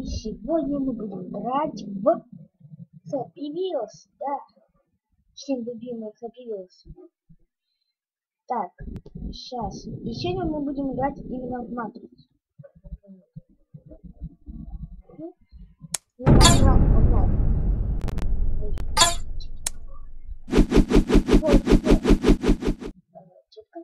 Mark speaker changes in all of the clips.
Speaker 1: И сегодня мы будем играть в Happy Wheels, да? Всем любимый Happy Wheels. Так, сейчас. И сегодня мы будем играть именно в Матрицу. Ну, погнали, погнали. Вот, вот. Э, Четко.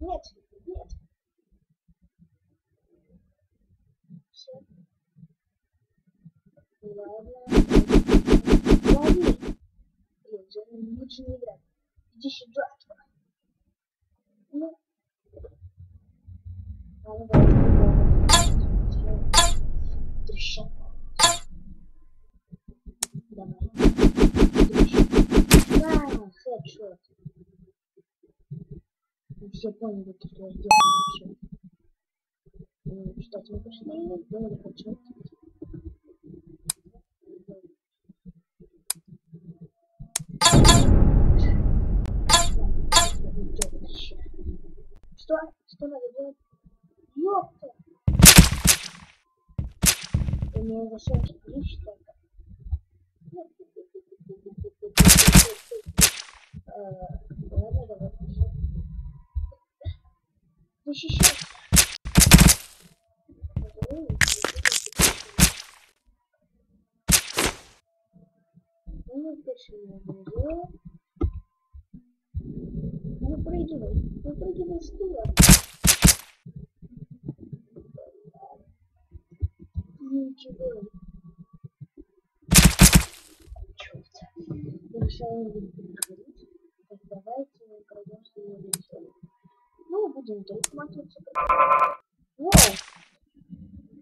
Speaker 1: Нет, нет. Все. Ладно. Лови. Не играть. Иди сюда. Ну. Давай. Трещотка. Давай. Трещотка. Хедшот. Вы все поняли, что я сделал. Ну, Читать мы пошли, сделали хедшот. Что? Что надо делать? Ёпта! У меня зашел ключ. Э, Ладно, давай. Защищайся. Ну, не буду. Ну, прыгивай. Ну, прыгивай с тура. Ничего. Чёрт. Я решаю не буду говорить. Так, давайте мы пройдем с ним лицо. Ну, будем. Воу!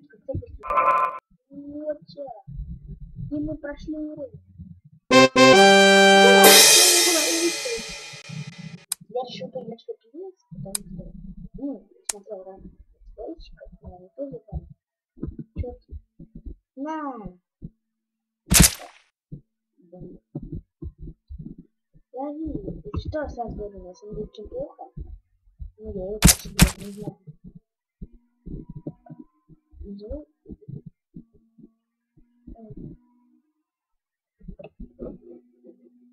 Speaker 1: Как-то быстро. Вот я. И мы прошли уровень. Я решил поиграть в Happy Блин. Я вижу, что с разбором, на очень плохо. Ну, я его почти не знаю. Ну,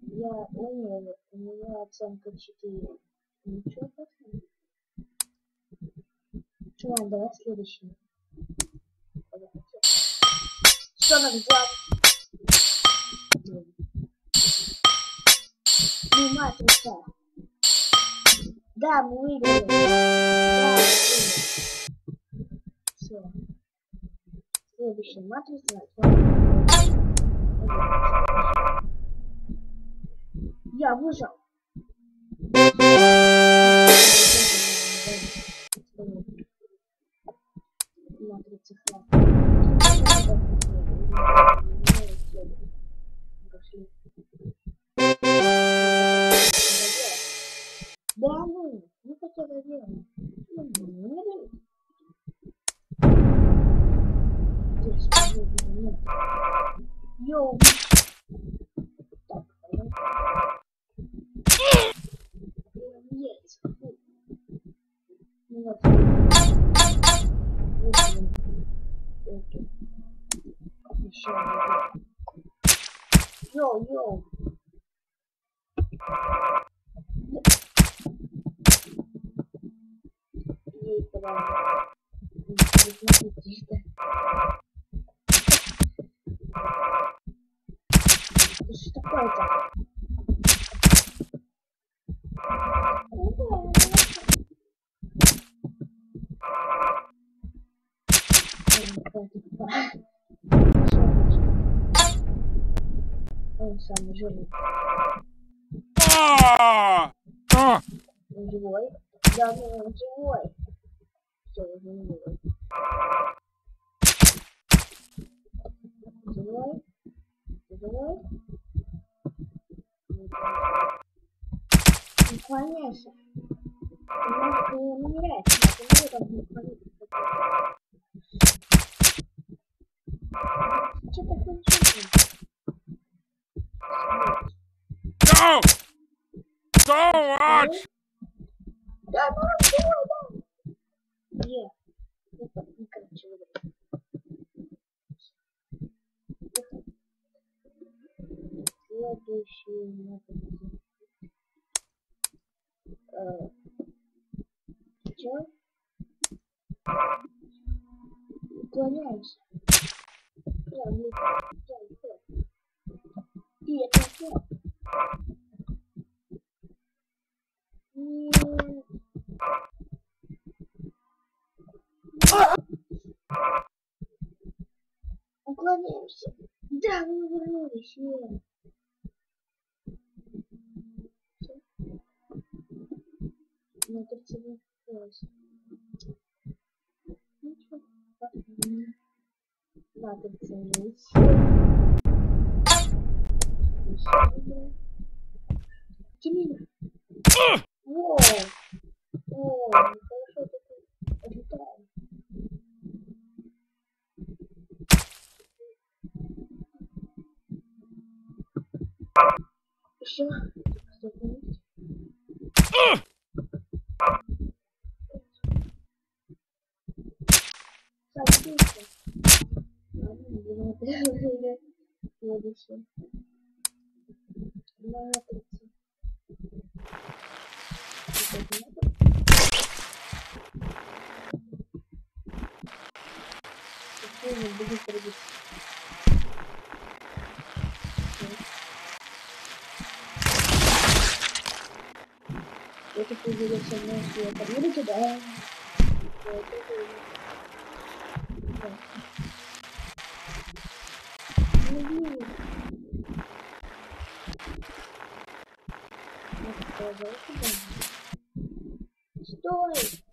Speaker 1: я умер, у меня оценка 4. Ничего пацаны. Ладно, давай следующий. Нам делать? Ну, матрица. Да, мы выиграли. Да, мы выиграли. Все. Следующая матрица. Я выжил. よいしょ。よよと、下か。Самый жирный.
Speaker 2: А! А!
Speaker 1: Он живой. Да, ну он живой. Все, он живой. Живой. Живой. Ну, конечно. Немножко не умирает. Я там не Что такое чудо?
Speaker 2: so, so much.
Speaker 1: Следующий магазин. Э, чё? Уклоняемся. Я, я, я, я. И это всё. Всё. Ну, тут тебе чё, так, Надо ценить. Это следующее. Матрица. Какие мы будем прыгать? Это появился мной света. Ну, кидаем. Вот это и- Да. Ну, блин. Вот, пожалуйста, да. Стой!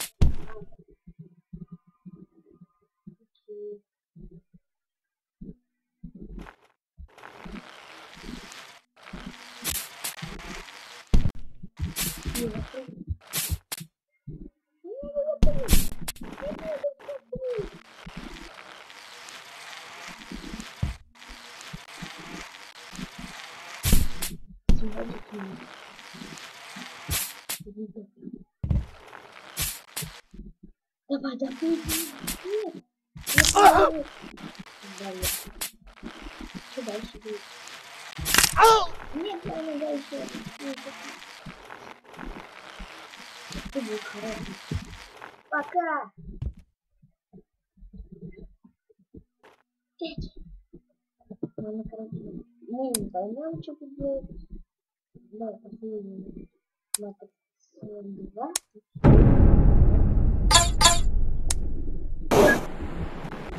Speaker 1: Давай, да давай, давай, Что дальше будет? Нет, наверное, дальше. Ты будешь хороший. Пока. Мама, короче, мы не поймем, что тут делать. Да, последний. Надо 42.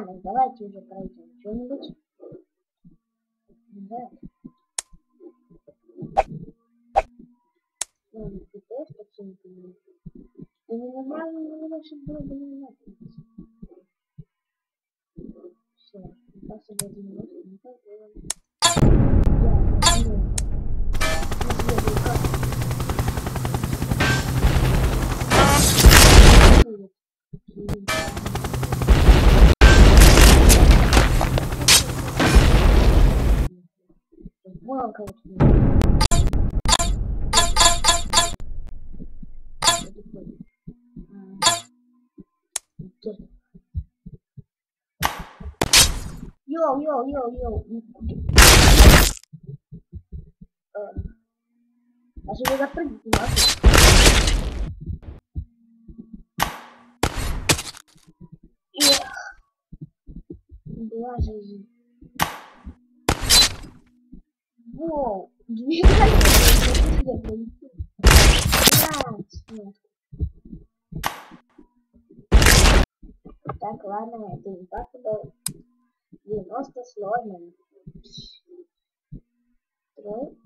Speaker 1: Ладно, давайте уже пройдем что-нибудь. Да. Ладно, ты тоже совсем не понимаешь. Ты не нормально, не наши друга не надо. Все, я один минут, не. Я. Возьму как. Будет. И- colocando aqui. Yo, yo, yo, yo. Ah. Acho que eu já nossa. Yeah. Né? Boa, Jesus. Воу, две. Так, ладно, это не так было. 90 сложно. Трой.